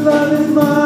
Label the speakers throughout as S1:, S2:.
S1: love is mine.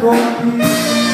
S1: golpe.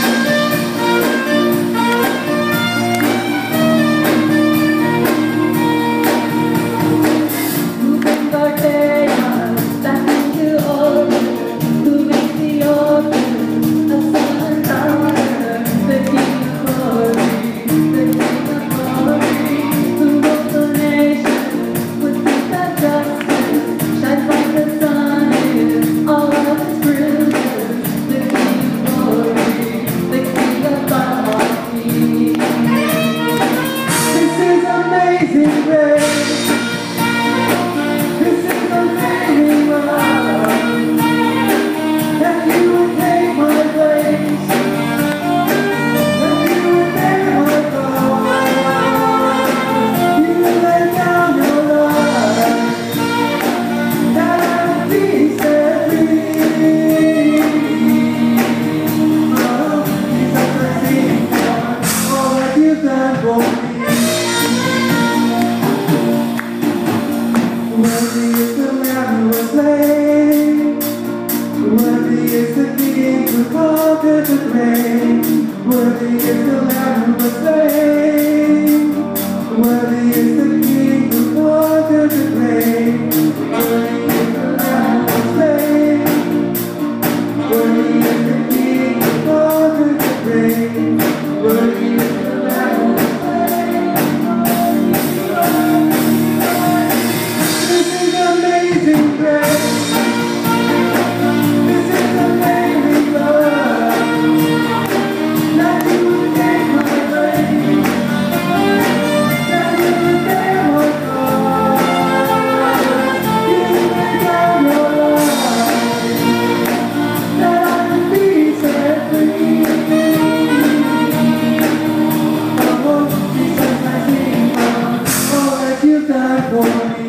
S1: was cold as the rain, worthy if the lamb was slain. Lord.